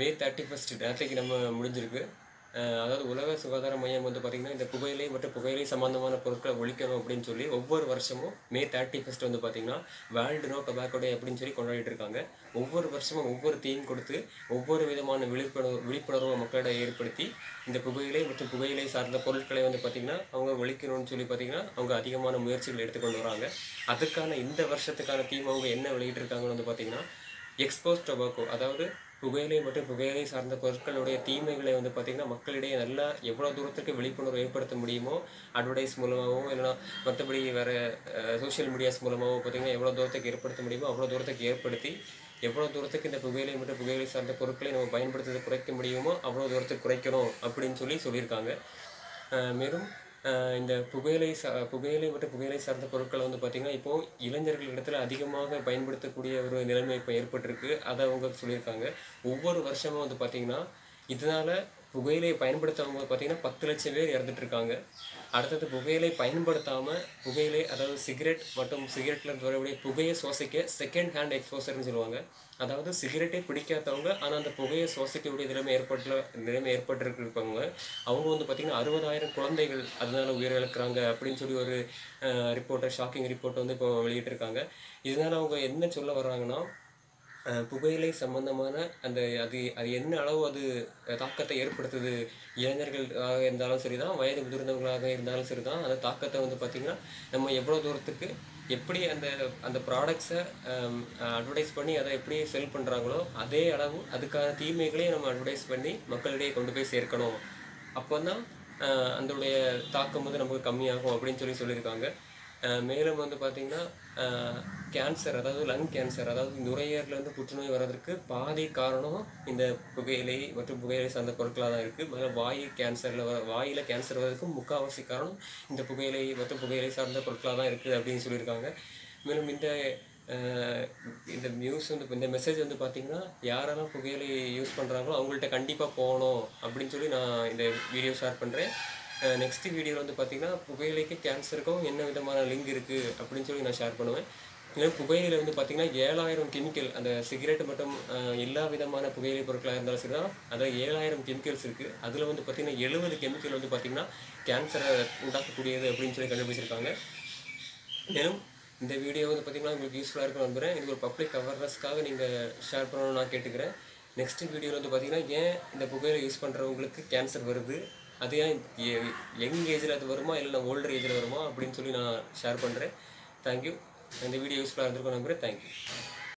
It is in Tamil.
மே தேர்ட்டி ஃபஸ்ட் நேற்றுக்கு நம்ம முடிஞ்சிருக்கு. அதாவது உலக சுகாதார மையம் வந்து பார்த்திங்கன்னா இந்த புகையிலை மற்றும் புகையிலை சம்பந்தமான பொருட்களை ஒழிக்கணும் அப்படின்னு சொல்லி ஒவ்வொரு வருஷமும் மே தேர்ட்டி ஃபஸ்ட் வந்து பார்த்திங்கன்னா வேர்ல்டு நோ டொபாக்கோ டே அப்படின்னு சொல்லி கொண்டாடிட்டு இருக்காங்க. ஒவ்வொரு வருஷமும் ஒவ்வொரு தீம் கொடுத்து ஒவ்வொரு விதமான விழிப்புணர்வு விழிப்புணர்வை மக்களிடம் ஏற்படுத்தி இந்த புகையிலை மற்றும் புகையிலை சார்ந்த பொருட்களை வந்து பார்த்திங்கன்னா அவங்க ஒழிக்கணும்னு சொல்லி பார்த்திங்கன்னா அவங்க அதிகமான முயற்சிகள் எடுத்துக்கொண்டு வராங்க. அதுக்கான இந்த வருஷத்துக்கான தீம் அவங்க என்ன வெளியிட்டிருக்காங்கன்னு வந்து பார்த்திங்கன்னா எக்ஸ்போஸ் டொபாக்கோ அதாவது புகையிலை மற்றும் புகையிலை சார்ந்த பொருட்களுடைய தீமைகளை வந்து பார்த்திங்கன்னா மக்களிடையே நல்லா எவ்வளோ தூரத்துக்கு விழிப்புணர்வு ஏற்படுத்த முடியுமோ அட்வர்டைஸ் மூலமாகவும் இல்லைனா மற்றபடி வேறு சோஷியல் மீடியாஸ் மூலமாகவும் பார்த்திங்கன்னா எவ்வளோ தூரத்துக்கு ஏற்படுத்த முடியுமோ அவ்வளோ தூரத்துக்கு ஏற்படுத்தி எவ்வளோ தூரத்துக்கு இந்த புகையிலை மற்றும் புகையிலை சார்ந்த பொருட்களை நம்ம பயன்படுத்துறது குறைக்க முடியுமோ அவ்வளோ தூரத்துக்கு குறைக்கணும் அப்படின்னு சொல்லி சொல்லியிருக்காங்க. மேலும் இந்த புகையிலை சா புகையிலை மற்றும் புகையிலை சார்ந்த பொருட்களை வந்து பார்த்திங்கன்னா இப்போ இளைஞர்கள் இடத்துல அதிகமாக பயன்படுத்தக்கூடிய ஒரு நிலைமை இப்போ ஏற்பட்டிருக்கு. அதை அவங்க சொல்லியிருக்காங்க. ஒவ்வொரு வருஷமும் வந்து பார்த்திங்கன்னா இதனால் புகையிலை பயன்படுத்தவங்க பார்த்திங்கன்னா பத்து லட்சம் பேர் இறந்துட்டுருக்காங்க அடுத்தது புகையிலை பயன்படுத்தாமல் புகையிலை அதாவது சிகரெட் மற்றும் சிகரெட்டில் வரக்கூடிய புகையை சுவாசிக்க செகண்ட் ஹேண்ட் எக்ஸ்போசர்னு சொல்லுவாங்க. அதாவது சிகரெட்டே பிடிக்காதவங்க ஆனால் அந்த புகையை சுவாசிக்கக்கூடிய நிலைமை ஏற்பட்டு நிலைமை ஏற்பட்டிருக்கிறவங்க அவங்க வந்து பார்த்திங்கன்னா அறுபதாயிரம் குழந்தைகள் அதனால உயிரிழக்கிறாங்க அப்படின்னு சொல்லி ஒரு ரிப்போர்ட்டை ஷாக்கிங் ரிப்போர்ட் வந்து இப்போ வெளியிட்டிருக்காங்க. இதனால அவங்க என்ன சொல்ல வர்றாங்கன்னா புகையிலை சம்பந்தமான அந்த அது அது என்ன அளவு அது தாக்கத்தை ஏற்படுத்துது? இளைஞர்களாக இருந்தாலும் சரி தான் வயது முதிர்ந்தவர்களாக இருந்தாலும் சரி தான் அந்த தாக்கத்தை வந்து பார்த்திங்கன்னா நம்ம எவ்வளோ தூரத்துக்கு எப்படி அந்த அந்த ப்ராடக்ட்ஸை அட்வர்டைஸ் பண்ணி அதை எப்படி செல் பண்ணுறாங்களோ அதே அளவு அதுக்கான தீமைகளையும் நம்ம அட்வர்டைஸ் பண்ணி மக்களிடையே கொண்டு போய் சேர்க்கணும். அப்போ தான் அதோடைய தாக்கம் வந்து நமக்கு கம்மியாகும் அப்படின்னு சொல்லி சொல்லியிருக்காங்க. மேலும் வந்து பார்த்திங்கன்னா கேன்சர் அதாவது லங் கேன்சர் அதாவது நுரையீரலேருந்து புற்றுநோய் வர்றதுக்கு பாதி காரணம் இந்த புகையிலை மற்றும் புகையிலை சார்ந்த பொருட்களாக தான் இருக்குது மேலே வாயு கேன்சரில் வர வாயில் கேன்சர் வர்றதுக்கு முக்கால்வாசி காரணம் இந்த புகையிலை மற்றும் புகையிலை சார்ந்த பொருட்களாக தான் இருக்குது அப்படின்னு சொல்லியிருக்காங்க. மேலும் இந்த இந்த நியூஸ் வந்து இந்த மெசேஜ் வந்து பார்த்திங்கன்னா யாரெல்லாம் புகையிலை யூஸ் பண்ணுறாங்களோ அவங்கள்ட்ட கண்டிப்பாக போகணும் அப்படின்னு சொல்லி நான் இந்த வீடியோ ஷேர் பண்ணுறேன் நெக்ஸ்ட் வீடியோவில் வந்து பார்த்தீங்கன்னா புகையிலைக்கு கேன்சருக்கும் என்ன விதமான லிங்க் இருக்குது அப்படின்னு சொல்லி நான் ஷேர் பண்ணுவேன். இல்லை புகையில வந்து பார்த்தீங்கன்னா ஏழாயிரம் கெமிக்கல் அந்த சிகரெட் மட்டும் எல்லா விதமான புகையிலை பொருட்களாக இருந்தாலும் சரி தான் அதில் ஏழாயிரம் கெமிக்கல்ஸ் இருக்குது அதில் வந்து பார்த்தீங்கன்னா எழுபது கெமிக்கல் வந்து பார்த்திங்கன்னா கேன்சரை உண்டாக்கக்கூடியது அப்படின்னு சொல்லி கண்டுபிடிச்சிருக்காங்க. மேலும் இந்த வீடியோ வந்து பார்த்தீங்கன்னா உங்களுக்கு யூஸ்ஃபுல்லாக இருக்கும் நம்புகிறேன் இது ஒரு பப்ளிக் அவேர்னஸ்க்காக நீங்கள் ஷேர் பண்ணணும்னு நான் கேட்டுக்கிறேன். நெக்ஸ்ட் வீடியோவில் வந்து பார்த்தீங்கன்னா ஏன் இந்த புகையிலை யூஸ் பண்ணுறவங்களுக்கு கேன்சர் வருது? அது ஏன் யங் ஏஜில் அது வருமா இல்லை ஓல்டர் ஏஜில் வருமா அப்படின்னு சொல்லி நான் ஷேர் பண்ணுறேன் தேங்க்யூ இந்த வீடியோ யூஸ்ஃபுல்லாக இருந்திருக்கும் நம்புகிறேன் தேங்க்யூ